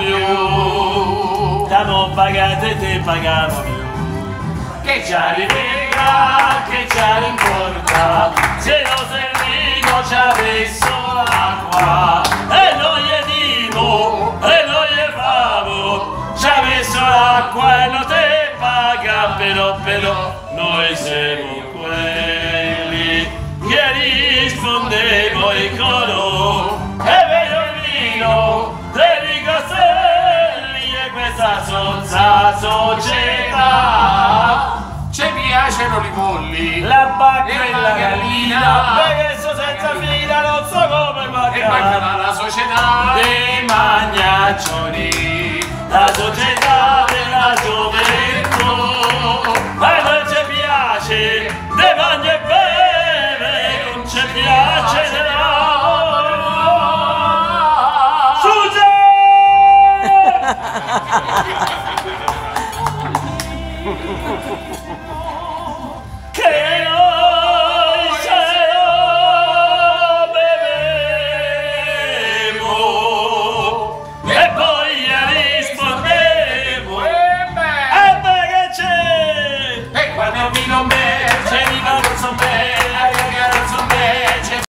più. Siamo pagati e te paghiamo più. Che ci arriva, che ci importa, se lo servito ci ha messo l'acqua. E noi gli dimo, e noi gli famo, ci ha messo l'acqua e non te paga, però, però, noi siamo quelli che rispondemo in coro. E sonza società. Ci piacciono i polli. La bacca E e la gallina. adesso senza fila non so come E mangiare. mancherà la società. Dei magnaccioni, Ha ha ha ha! ha!